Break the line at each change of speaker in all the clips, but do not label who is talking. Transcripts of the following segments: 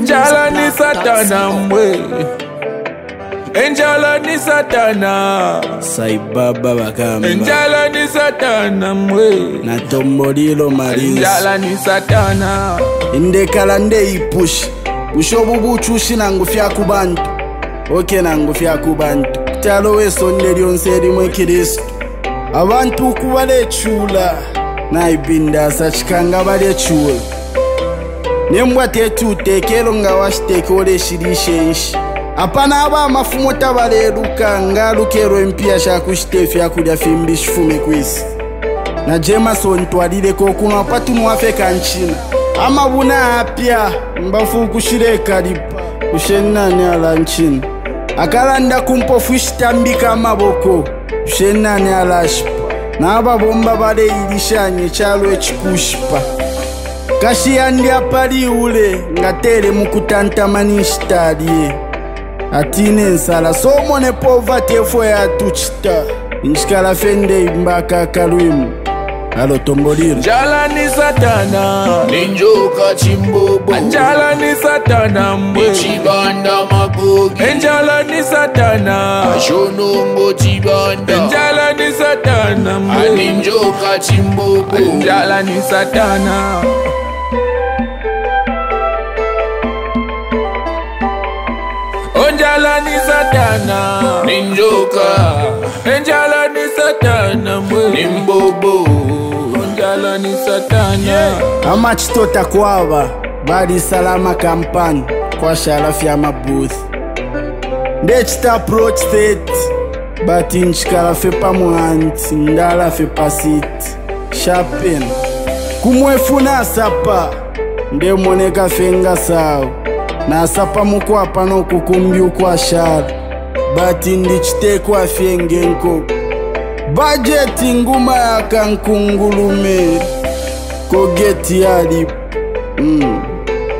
njalo nisatana
mwe enjalo nisatana saibaba bakamba enjalo nisatana mwe natombolilo malinsinjalo nisatana
indekala ndeyipushi usho bubuchushi nangufya kubantu oke nangufya kubantu kutalo wesonde lyonse elimwe kristu abantu kubalechula naibindasa chikanga balechula nembwa tetu utekelo nga washitekiwo leshilishenshi apana aba mafumu tavaleluka nga lukelo mpiya shakushite fyakulya fimbi shifume kwisi na jemason twalileko kuno apatunuwafe kanchina amavuna apya mbafu kushileka lipa ushenani alanchina akalanda kumpofu ishitambika amavoko ushenani alashipa na aba bomba valeyilishanye chalo echikushipa kashiyandi apaliule ngatele mukutantama ni nshitalie atine nsala somone povati efo yatu cita nshikala fende imbaka kalwimu alo tombolile njala ni satana
ninjoka chimbobo anjala ni satana mbwe chibanda magogi enjala ni satana ashonongo chibanda enjala sana ani njoka chimbubu njala ni satana Njala ni satana ni njoka Njala ni satana mwe ni mbobo Njala ni satana
amachi totakwava bali salama kampani kwa sharafu ya mabuthi ndechita approach state bati ncikalafe pamwanti ndalafe pasiti shapena kumwefuna asapa ndemonekafenga sawo nasapa mukwapa nokukumbyukwa shala bati ndicitekwa fyenge nko bajeti nguma yaka nkungulume kogeti yalipo mm.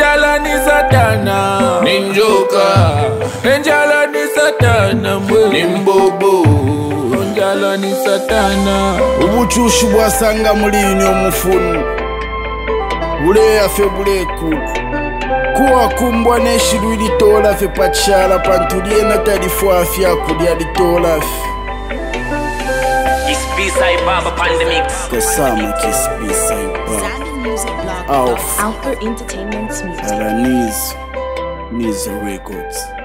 Njala ni satana, ni njoka. Njala ni satana mwe, ni
mbobo. Enjala ni satana. Ubuchushi bwasanga mulini omufunu buleyafe buleku kuwakumbwa n'eshilu litolafe pakyala pantu lyena talifwafi akulya litolafe
kesama
ibaba. music blog oh. Albert Entertainment's music. And her knees, knees